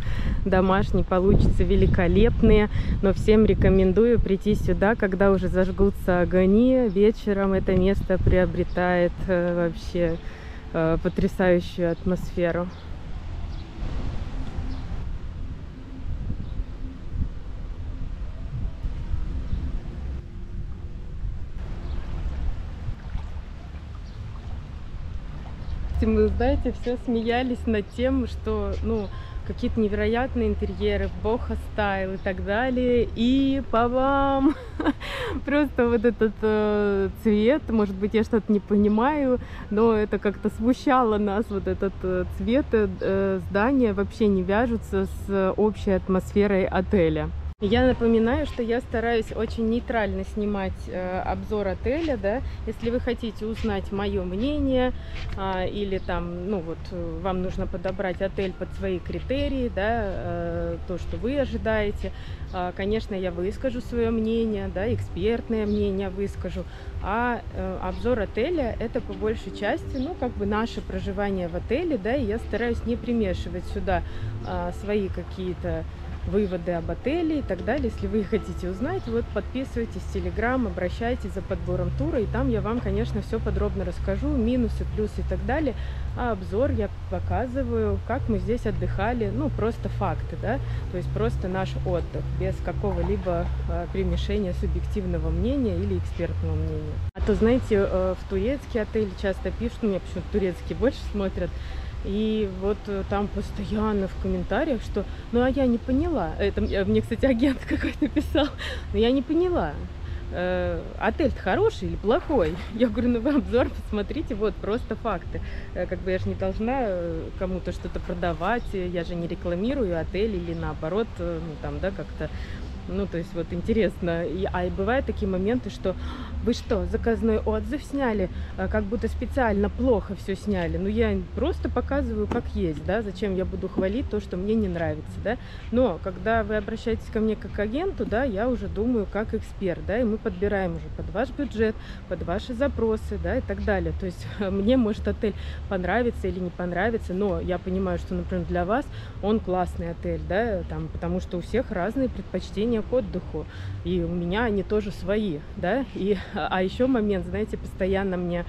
домашний получатся великолепные, но всем рекомендую прийти сюда, когда уже зажгутся огни, вечером это место приобретает э, вообще э, потрясающую атмосферу. Мы, знаете, все смеялись над тем, что, ну, какие-то невероятные интерьеры, бога стайл и так далее. И по вам (laughs) просто вот этот э, цвет, может быть, я что-то не понимаю, но это как-то смущало нас, вот этот э, цвет э, здания вообще не вяжутся с общей атмосферой отеля. Я напоминаю, что я стараюсь очень нейтрально снимать э, обзор отеля, да. Если вы хотите узнать мое мнение а, или там, ну вот, э, вам нужно подобрать отель под свои критерии, да, э, то, что вы ожидаете, а, конечно, я выскажу свое мнение, да, экспертное мнение выскажу. А э, обзор отеля это по большей части, ну, как бы наше проживание в отеле, да, и я стараюсь не примешивать сюда а, свои какие-то выводы об отеле и так далее. Если вы хотите узнать, вот подписывайтесь в Телеграм, обращайтесь за подбором тура, и там я вам, конечно, все подробно расскажу, минусы, плюсы и так далее. А обзор я показываю, как мы здесь отдыхали, ну, просто факты, да, то есть просто наш отдых, без какого-либо э, примешения субъективного мнения или экспертного мнения. А то, знаете, э, в турецкие отели часто пишут, ну, меня почему-то турецкие больше смотрят, и вот э, там постоянно в комментариях, что ну а я не поняла. Это мне, мне, кстати, агент (laughs) какой-то писал. Но я не поняла. Э, отель-то хороший или плохой? (laughs) Я говорю, ну вы обзор посмотрите, вот просто факты. Э, как бы я же не должна э, кому-то что-то продавать, э, я же не рекламирую отель или наоборот, э, ну там, да, как-то ну, то есть вот интересно. И, а и бывают такие моменты, что вы что, заказной отзыв сняли, а, как будто специально плохо все сняли. Ну, я просто показываю, как есть, да, зачем я буду хвалить то, что мне не нравится, да. Но когда вы обращаетесь ко мне как к агенту, да, я уже думаю как эксперт, да, и мы подбираем уже под ваш бюджет, под ваши запросы, да, и так далее. То есть (laughs) мне может отель понравиться или не понравиться, но я понимаю, что, например, для вас он классный отель, да, там, потому что у всех разные предпочтения к отдыху, и у меня они тоже свои, да, и, (laughs) а еще момент, знаете, постоянно мне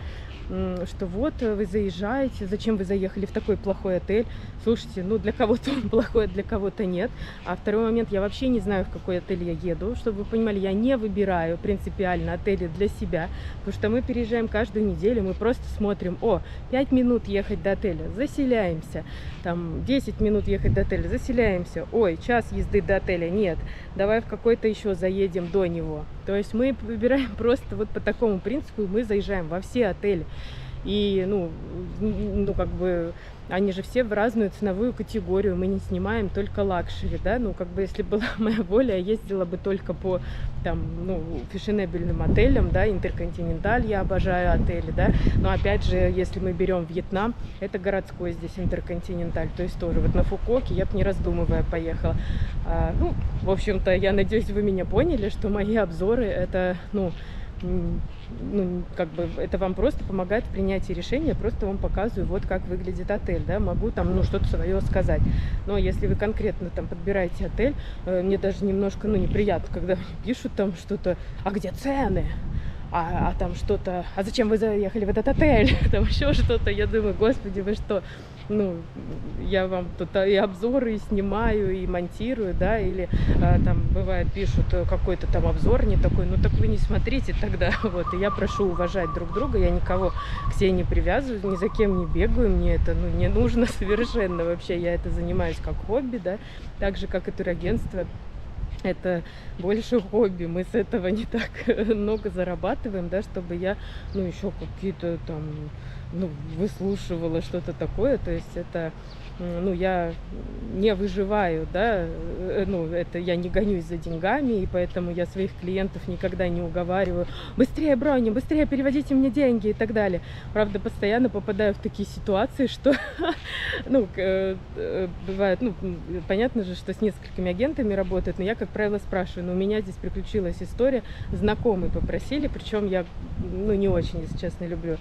что вот э, вы заезжаете, зачем вы заехали в такой плохой отель? Слушайте, ну для кого-то он (laughs) плохой, а для кого-то нет. А второй момент, я вообще не знаю, в какой отель я еду. Чтобы вы понимали, я не выбираю принципиально отели для себя, потому что мы переезжаем каждую неделю, мы просто смотрим, о, 5 минут ехать до отеля, заселяемся, там 10 минут ехать до отеля, заселяемся, ой, час езды до отеля, нет, давай в какой-то еще заедем до него. То есть мы выбираем (laughs) просто вот по такому принципу, мы заезжаем во все отели. И, ну, ну, как бы, они же все в разную ценовую категорию. Мы не снимаем только luxury, да. Ну, как бы, если была (laughs) моя воля, я ездила бы только по, там, ну, фешенебельным отелям, да, Интерконтиненталь, я обожаю отели, да. Но, опять же, если мы берем Вьетнам, это городской здесь Интерконтиненталь, то есть тоже вот на Фукоке я бы не раздумывая поехала. А, ну, в общем-то, я надеюсь, вы меня поняли, что мои обзоры это, ну, ну, как бы это вам просто помогает в принятии решения, просто вам показываю, вот как выглядит отель, да, могу там, ну, что-то свое сказать. Но если вы конкретно там подбираете отель, э, мне даже немножко, ну, неприятно, когда (laughs) пишут там что-то, а где цены? А, а там что-то, а зачем вы заехали в этот отель? (laughs) Там еще что-то. Я думаю, господи, вы что? Ну, я вам тут и обзоры и снимаю, и монтирую, да, или а, там бывает пишут э, какой-то там обзор не такой, ну так вы не смотрите тогда, (laughs) вот, и я прошу уважать друг друга, я никого к себе не привязываю, ни за кем не бегаю, мне это, ну, не нужно (laughs) совершенно вообще, я это занимаюсь как хобби, да, так же, как и турагентство, это больше хобби. Мы с этого не так много зарабатываем, да, чтобы я, ну, еще какие-то там ну, выслушивала что-то такое. То есть это ну, я не выживаю, да, э, ну, это я не гонюсь за деньгами, и поэтому я своих клиентов никогда не уговариваю, быстрее брони, быстрее переводите мне деньги и так далее. Правда, постоянно попадаю в такие ситуации, что, (laughs) ну, э, э, бывает, ну, понятно же, что с несколькими агентами работают, но я, как правило, спрашиваю, но у меня здесь приключилась история, знакомые попросили, причем я, ну, не очень, если честно, люблю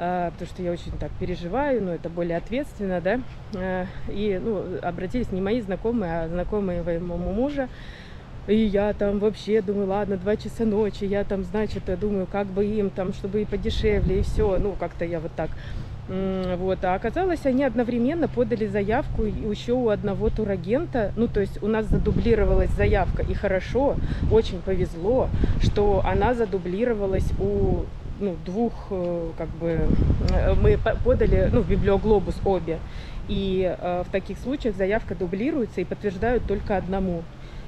потому что я очень так переживаю, но это более ответственно, да, а, и, ну, обратились не мои знакомые, а знакомые моего мужа, и я там вообще думаю, ладно, два часа ночи, я там, значит, думаю, как бы им там, чтобы и подешевле, и все, ну, как-то я вот так вот. А оказалось, они одновременно подали заявку еще у одного турагента. Ну, то есть у нас задублировалась заявка. И хорошо, очень повезло, что она задублировалась у ну, двух, э, как бы, э, мы подали, ну, в библиоглобус обе. И э, в таких случаях заявка дублируется и подтверждают только одному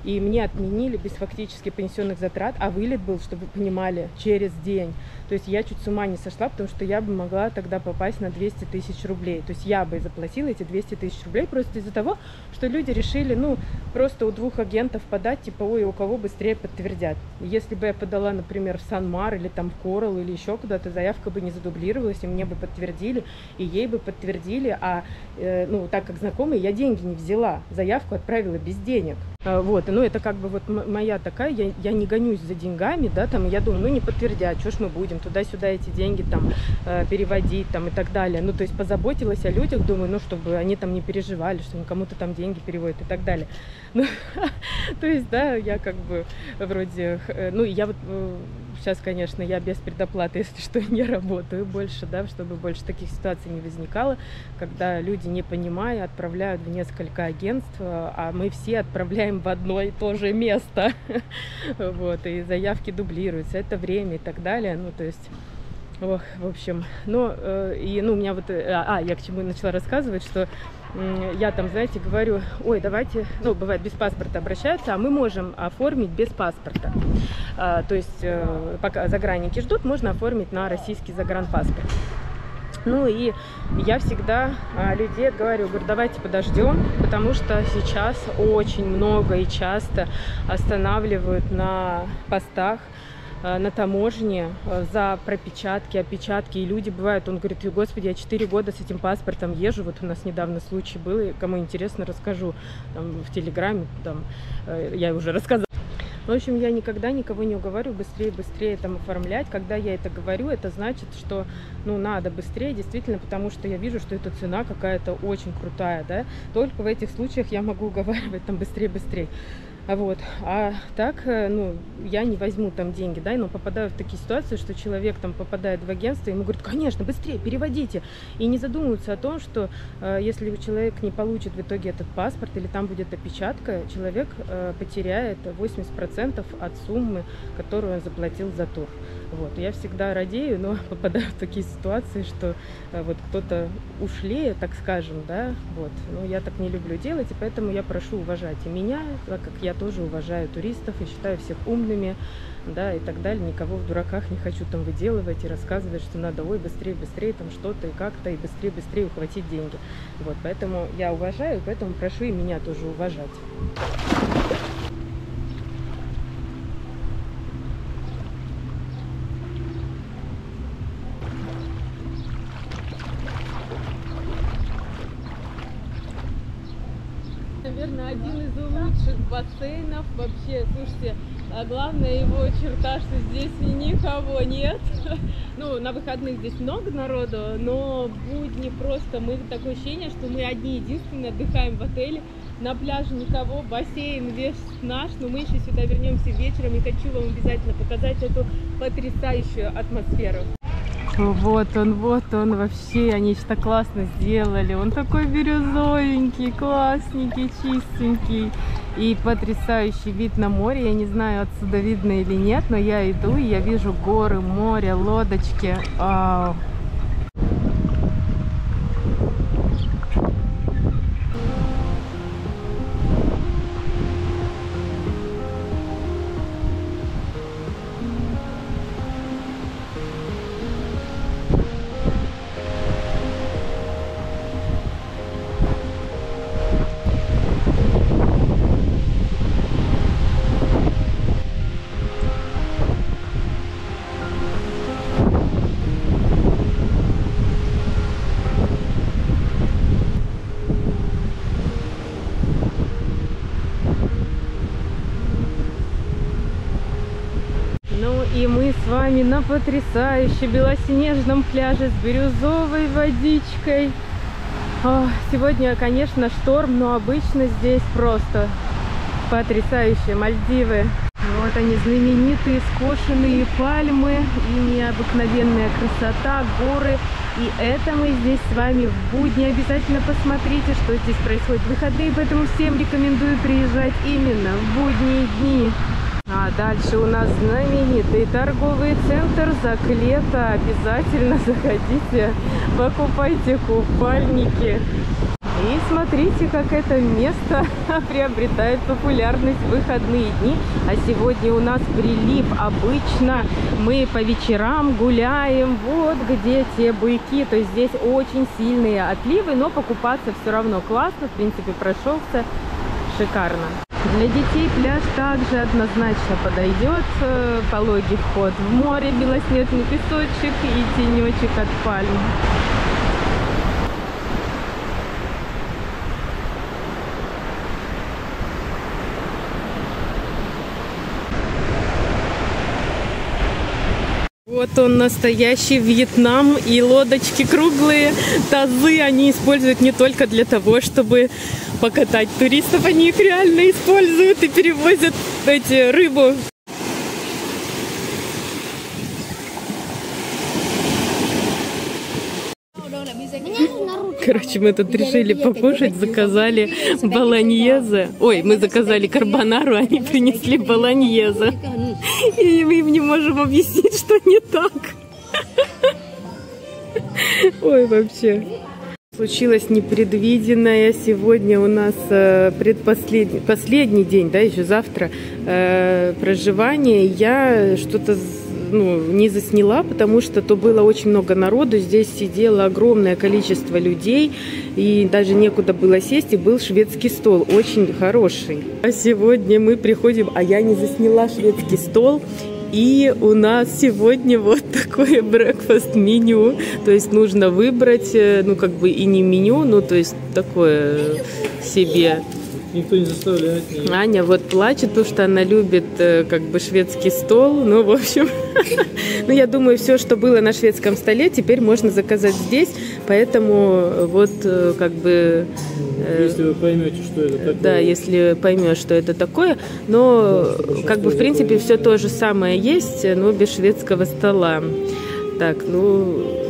и мне отменили без фактически понесенных затрат, а вылет был, чтобы вы понимали, через день. То есть я чуть с ума не сошла, потому что я бы могла тогда попасть на 200 тысяч рублей. То есть я бы заплатила эти 200 тысяч рублей просто из-за того, что люди решили, ну, просто у двух агентов подать, типа, ой, у кого быстрее подтвердят. Если бы я подала, например, в Санмар или там в Корал или еще куда-то, заявка бы не задублировалась, и мне бы подтвердили, и ей бы подтвердили, а, э, ну, так как знакомые, я деньги не взяла, заявку отправила без денег. А, вот, ну это как бы вот моя такая, я, я не гонюсь за деньгами, да, там, я думаю, ну не подтвердят, что ж мы будем туда-сюда эти деньги там э, переводить там и так далее. Ну, то есть позаботилась о людях, думаю, ну, чтобы они там не переживали, что кому-то там деньги переводят и так далее. (laughs) Ну, (laughs) то есть, да, я как бы вроде, э, ну, я вот э, Сейчас, конечно, я без предоплаты, (laughs) если что, не работаю больше, да, чтобы больше таких ситуаций не возникало, когда люди, не понимая, отправляют в несколько агентств, а мы все отправляем в одно и то же место. (laughs) Вот, и заявки дублируются, это время и так далее. Ну, то есть Ох, в общем, ну, э, и, ну, у меня вот, э, а, я к чему начала рассказывать, что э, я там, знаете, говорю, ой, давайте, ну, бывает, без паспорта обращаются, а мы можем оформить без паспорта. А, то есть, э, пока загранники ждут, можно оформить на российский загранпаспорт. Ну и я всегда а, людей говорю, говорю, давайте подождем, потому что сейчас очень много и часто останавливают на постах Э, на таможне э, за пропечатки, опечатки. И люди бывают, он говорит, господи, я 4 года с этим паспортом езжу. Вот у нас недавно случай был, и кому интересно, расскажу там, в Телеграме. Там, я уже рассказала. В общем, я никогда никого не уговариваю быстрее, быстрее там оформлять. Когда я это говорю, это значит, что ну надо быстрее, действительно, потому что я вижу, что эта цена какая-то очень крутая, да. Только в этих случаях я могу уговаривать там быстрее, быстрее. Вот. А так, э, ну, я не возьму там деньги, да, но попадаю в такие ситуации, что человек там попадает в агентство, ему говорят, конечно, быстрее, переводите. И не задумываются о том, что э, если человек не получит в итоге этот паспорт или там будет опечатка, человек э, потеряет 80% от суммы, которую он заплатил за тур. Вот. Я всегда радею, но (laughs) попадаю в такие ситуации, что э, вот кто-то ушлее, так скажем, да, вот. Но я так не люблю делать, и поэтому я прошу уважать и меня, так как я тоже уважаю туристов и считаю всех умными, да, и так далее. Никого в дураках не хочу там выделывать и рассказывать, что надо, ой, быстрее, быстрее, там что-то и как-то, и быстрее, быстрее ухватить деньги. Вот, поэтому я уважаю, поэтому прошу и меня тоже уважать. Один из лучших бассейнов вообще. Слушайте, а главная его черта, что здесь никого нет. (laughs) Ну, на выходных здесь много народу, но будни просто мы такое ощущение, что мы одни единственные отдыхаем в отеле. На пляже никого, бассейн весь наш, но мы еще сюда вернемся вечером и хочу вам обязательно показать эту потрясающую атмосферу. Вот он, вот он вообще, они что классно сделали. Он такой бирюзовенький, классненький, чистенький. И потрясающий вид на море. Я не знаю, отсюда видно или нет, но я иду, и я вижу горы, море, лодочки. Вау. Вами на потрясающе белоснежном пляже с бирюзовой водичкой. О, сегодня, конечно, шторм, но обычно здесь просто потрясающие Мальдивы. Вот они, знаменитые скошенные пальмы и необыкновенная красота, горы. И это мы здесь с вами в будни. Обязательно посмотрите, что здесь происходит в выходные, поэтому всем рекомендую приезжать именно в будние дни. А дальше у нас знаменитый торговый центр Заклета. Обязательно (laughs) заходите, покупайте купальники. И смотрите, как это место (laughs) приобретает популярность в выходные дни. А сегодня у нас прилив. Обычно мы по вечерам гуляем вот где те быки. То есть здесь очень сильные отливы, но покупаться все равно классно. В принципе, прошелся шикарно. Для детей пляж также однозначно подойдет. Э, пологий вход в море, белоснежный песочек и тенечек от пальм. Вот он настоящий Вьетнам и лодочки круглые, тазы они используют не только для того, чтобы покатать туристов, они их реально используют и перевозят эти рыбу Короче, мы тут решили покушать, заказали баланьезе. Ой, мы заказали карбонару, они принесли баланьезе. И мы им не можем объяснить, что не так. Ой, вообще. Случилось непредвиденное. Сегодня у нас э, предпоследний последний день, да, еще завтра э, проживания. Я что-то ну, не засняла, потому что то было очень много народу, здесь сидело огромное количество людей, и даже некуда было сесть, и был шведский стол, очень хороший. А сегодня мы приходим, а я не засняла шведский стол, и у нас сегодня вот (laughs) такое breakfast меню. То есть нужно выбрать, э, ну как бы и не меню, ну то есть такое себе Никто не заставляет. Нет. Аня вот плачет, потому что она любит э, как бы шведский стол. Ну, в общем, (laughs) ну, я думаю, все, что было на шведском столе, теперь можно заказать здесь. Поэтому вот э, как бы... Э, если вы поймете, что это такое. Да, если поймешь, что это такое. Но как бы в принципе все то же самое есть, но без шведского стола. Так, ну,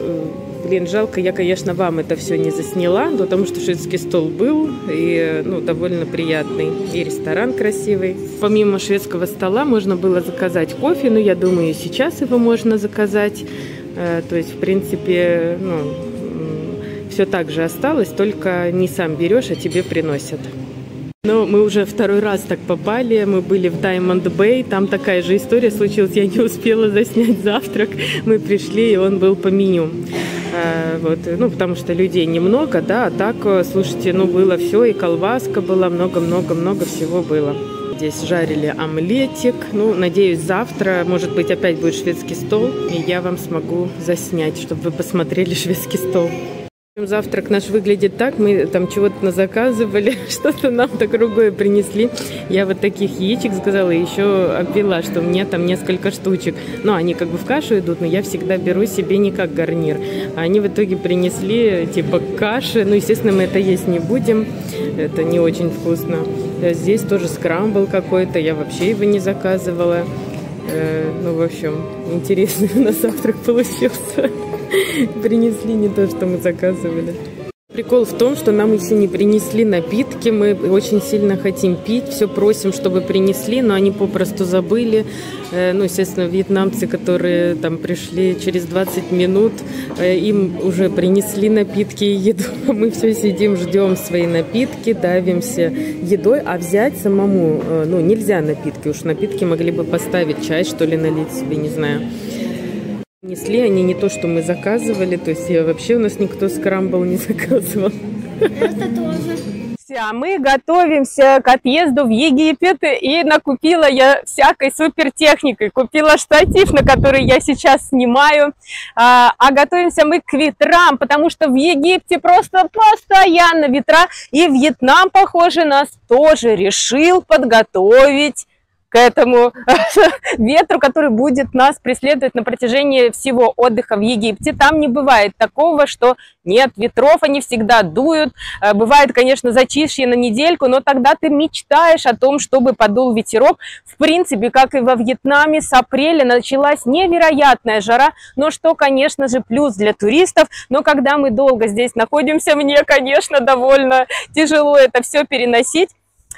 Блин, жалко, я, конечно, вам это все не засняла, потому что шведский стол был и ну, довольно приятный. И ресторан красивый. Помимо шведского стола можно было заказать кофе, но я думаю, сейчас его можно заказать. Э, то есть, в принципе, ну, все так же осталось, только не сам берешь, а тебе приносят. Но мы уже второй раз так попали. Мы были в Diamond Bay. Там такая же история случилась. Я не успела заснять завтрак. Мы пришли, и он был по меню. Э, вот, ну, потому что людей немного, да, а так, э, слушайте, ну, было все, и колбаска была, много-много-много всего было. Здесь жарили омлетик. Ну, надеюсь, завтра, может быть, опять будет шведский стол, и я вам смогу заснять, чтобы вы посмотрели (laughs) шведский стол. Завтрак наш выглядит так, мы там чего-то заказывали, (laughs) что-то нам так другое принесли. Я вот таких яичек заказала и еще обвела, что у меня там несколько штучек. Ну, они как бы в кашу идут, но я всегда беру себе не как гарнир. А они в итоге принесли типа каши, ну, естественно, мы это есть не будем, это не очень вкусно. Здесь тоже скрамбл какой-то, я вообще его не заказывала. Э, ну, в общем, интересный (laughs) у нас завтрак получился. Принесли не то, что мы заказывали. Прикол в том, что нам еще не принесли напитки, мы очень сильно хотим пить, все просим, чтобы принесли, но они попросту забыли. Э, ну, естественно, вьетнамцы, которые там пришли через 20 минут, э, им уже принесли напитки и еду. (laughs) Мы все сидим, ждем свои напитки, давимся едой, а взять самому, э, ну, нельзя напитки, уж напитки могли бы поставить чай, что ли, налить себе, не знаю. Несли они не то, что мы заказывали, то есть вообще у нас никто скрамбл не (laughs) заказывал. Это тоже. Все, а мы готовимся к отъезду в Египет, и накупила я всякой супер техникой. Купила штатив, на который я сейчас снимаю, а, а готовимся мы к ветрам, потому что в Египте просто постоянно ветра, и Вьетнам, похоже, нас тоже решил подготовить к этому (laughs) ветру, который будет нас преследовать на протяжении всего отдыха в Египте. Там не бывает такого, что нет ветров, они всегда дуют. Э, бывает, конечно, зачишье на недельку, но тогда ты мечтаешь о том, чтобы подул ветерок. В принципе, как и во Вьетнаме, с апреля началась невероятная жара, но что, конечно же, плюс для туристов. Но когда мы долго здесь находимся, мне, конечно, довольно тяжело это все переносить.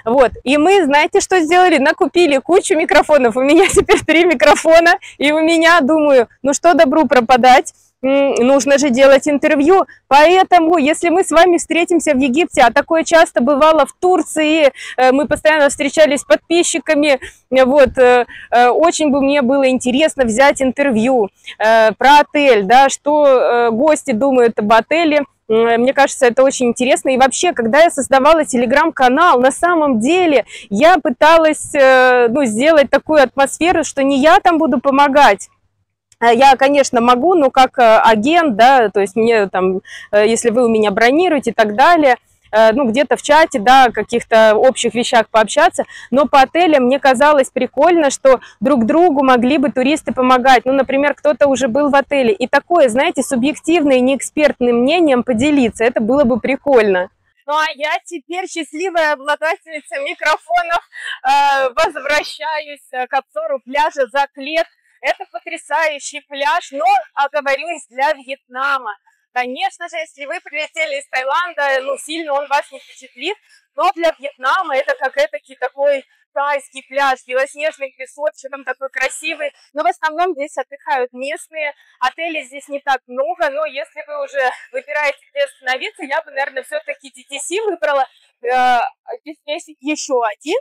Вот, и мы, знаете, что сделали? Накупили кучу микрофонов. У меня (laughs) теперь три микрофона, и у меня, думаю, ну что добру пропадать? нужно же делать интервью. Поэтому, если мы с вами встретимся в Египте, а такое часто бывало в Турции, э, мы постоянно встречались с подписчиками, вот, э, э, очень бы мне было интересно взять интервью про отель, да, что гости думают об отеле, мне кажется, это очень интересно. И вообще, когда я создавала телеграм-канал, на самом деле я пыталась ну, сделать такую атмосферу, что не я там буду помогать, Э, я, конечно, могу, но как э, агент, да, то есть мне там, э, если вы у меня бронируете и так далее, ну, где-то в чате, да, каких-то общих вещах пообщаться, но по отелям мне казалось прикольно, что друг другу могли бы туристы помогать. Ну, например, кто-то уже был в отеле, и такое, знаете, субъективное, неэкспертным мнением поделиться, это было бы прикольно. Ну, а я теперь счастливая обладательница микрофонов, возвращаюсь к обзору пляжа Заклет. Это потрясающий пляж, но, оговорюсь, для Вьетнама. Конечно же, если вы прилетели из Таиланда, ну, сильно он вас не впечатлит, но для Вьетнама это как этакий такой тайский пляж, белоснежный песок, что там такой красивый. Но в основном здесь отдыхают местные. Отелей здесь не так много, но если вы уже выбираете где остановиться, я бы, наверное, все-таки DTC выбрала. Э, здесь есть еще один,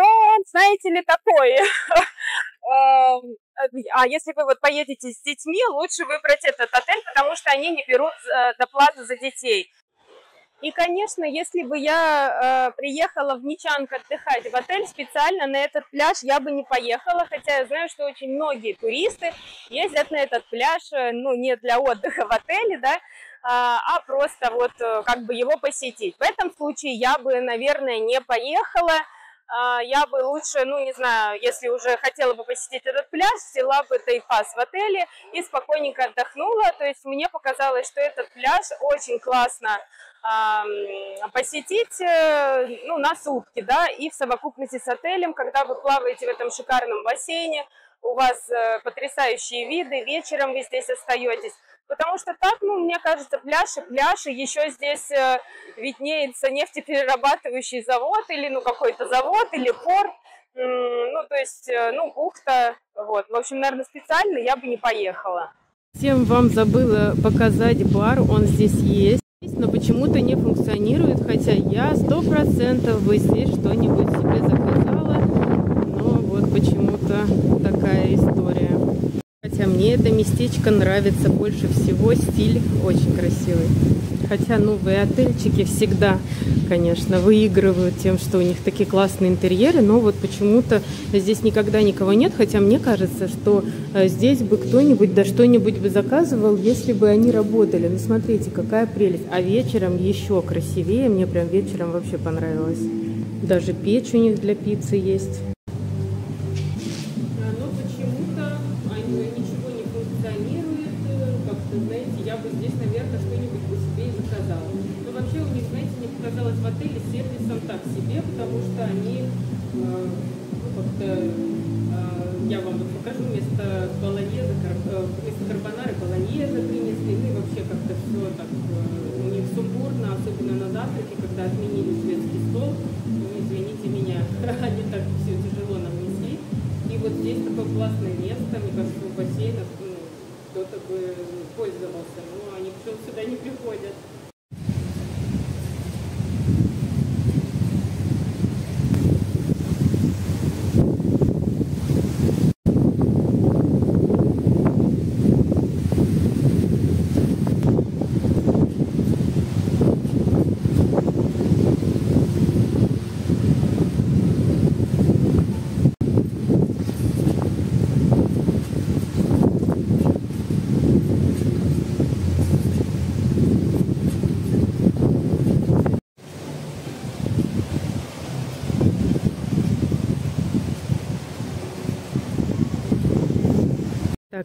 он, знаете ли, такой. (laughs) Эм, а если вы вот поедете с детьми, лучше выбрать этот отель, потому что они не берут э, доплату за детей. И, конечно, если бы я э, приехала в Ничанг отдыхать в отель специально на этот пляж, я бы не поехала, хотя я знаю, что очень многие туристы ездят на этот пляж, э, ну, не для отдыха в отеле, да, а, а просто вот э, как бы его посетить. В этом случае я бы, наверное, не поехала, я бы лучше, ну, не знаю, если уже хотела бы посетить этот пляж, взяла бы тайфас в отеле и спокойненько отдохнула. То есть мне показалось, что этот пляж очень классно посетить, э, ну, на сутки, да, и в совокупности с отелем, когда вы плаваете в этом шикарном бассейне, у вас э, потрясающие виды, вечером вы здесь остаетесь. Потому что так, ну, мне кажется, пляж и пляж, и еще здесь э, виднеется нефтеперерабатывающий завод, или, ну, какой-то завод, или порт. Ну, то есть, э, ну, бухта, вот. В общем, наверное, специально я бы не поехала. Всем вам забыла показать бар, он здесь есть, но почему-то не функционирует, хотя я сто процентов бы здесь что-нибудь себе заказала, но вот почему-то такая история. Хотя мне это местечко нравится больше всего, стиль очень красивый. Хотя новые отельчики всегда, конечно, выигрывают тем, что у них такие классные интерьеры, но вот почему-то здесь никогда никого нет, хотя мне кажется, что э, здесь бы кто-нибудь, да что-нибудь бы заказывал, если бы они работали. Ну смотрите, какая прелесть. А вечером еще красивее, мне прям вечером вообще понравилось. Даже печь у них для пиццы есть.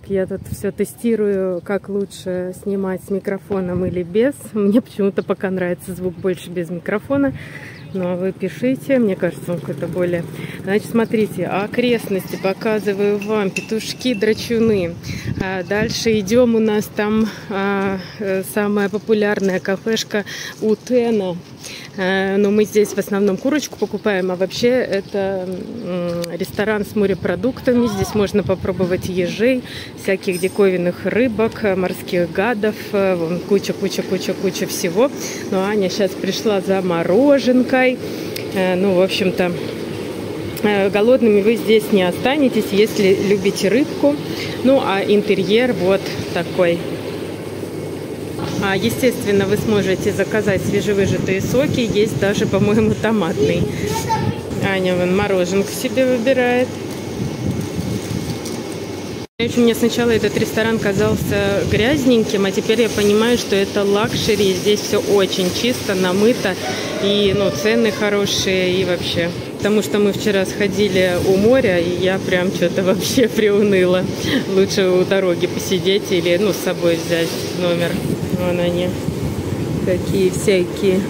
Я тут все тестирую, как лучше снимать с микрофоном или без. Мне почему-то пока нравится звук больше без микрофона. А вы пишите, мне кажется, он какой-то более... Значит, смотрите, окрестности показываю вам, петушки, драчуны. А дальше идем, у нас там а, э, самая популярная кафешка Утена. А, но мы здесь в основном курочку покупаем, а вообще это ресторан с морепродуктами. Здесь можно попробовать ежей, всяких диковинных рыбок, морских гадов, куча-куча-куча-куча всего. Но Аня сейчас пришла за мороженкой. Э, ну, в общем-то, э, голодными вы здесь не останетесь, если любите рыбку. Ну, а интерьер вот такой. А, естественно, вы сможете заказать свежевыжатые соки. Есть даже, по-моему, томатный. Аня вон мороженку себе выбирает. Очень мне сначала этот ресторан казался грязненьким, а теперь я понимаю, что это luxury. Здесь все очень чисто, намыто, и ну, цены хорошие, и вообще. Потому что мы вчера сходили у моря, и я прям что-то вообще (laughs) приуныла. Лучше у дороги посидеть или ну, с собой взять номер. Вон они, какие всякие.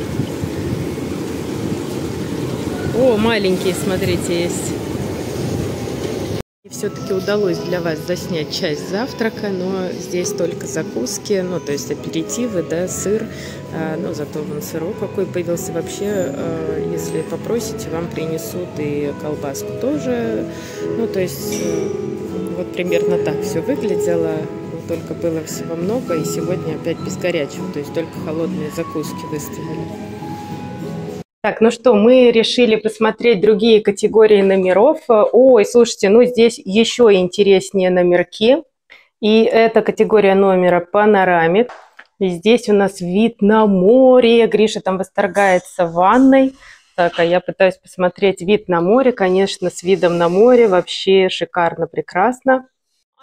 О, маленькие, смотрите, есть все-таки удалось для вас заснять часть завтрака, но здесь только закуски, ну, то есть аперитивы, да, сыр, а, ну, зато вон сырок какой появился. Вообще, а, если попросите, вам принесут и колбаску тоже, ну, то есть э, вот примерно так все выглядело, только было всего много, и сегодня опять без горячего, то есть только холодные закуски выставили. Так, ну что, мы решили посмотреть другие категории номеров. Ой, слушайте, ну здесь еще интереснее номерки. И эта категория номера панорамик. И здесь у нас вид на море. Гриша там восторгается ванной. Так, а я пытаюсь посмотреть вид на море. Конечно, с видом на море вообще шикарно, прекрасно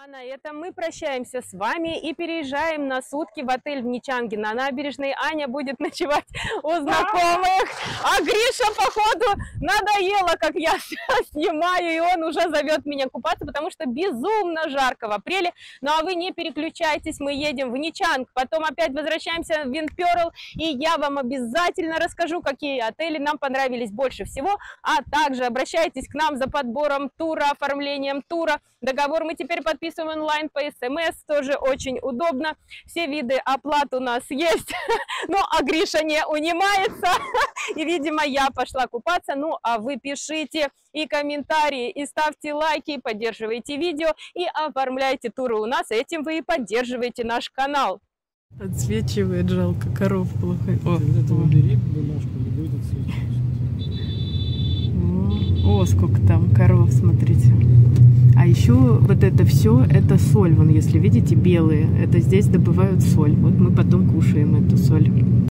на этом мы прощаемся с вами и переезжаем на сутки в отель в Ничанге на набережной. Аня будет (laughs) ночевать у знакомых, а Гриша, походу, надоело, как я (laughs) снимаю, и он уже зовет меня купаться, потому что безумно жарко в апреле. Ну а вы не переключайтесь, мы едем в Ничанг, потом опять возвращаемся в Винперл, и я вам обязательно расскажу, какие отели нам понравились больше всего, а также обращайтесь к нам за подбором тура, оформлением тура. Договор мы теперь подписываем оплачиваем онлайн по СМС, тоже очень удобно. Все виды оплат у нас есть, (laughs) ну а Гриша не унимается, (laughs) и, видимо, я пошла купаться. Ну, а вы пишите и комментарии, и ставьте лайки, поддерживайте видео, и оформляйте туры у нас, этим вы и поддерживаете наш канал. Отсвечивает, жалко, коров плохо. О, О, о, сколько там коров, смотрите. А еще вот это все, это соль, вон, если видите, белые, это здесь добывают соль. Вот мы потом кушаем эту соль.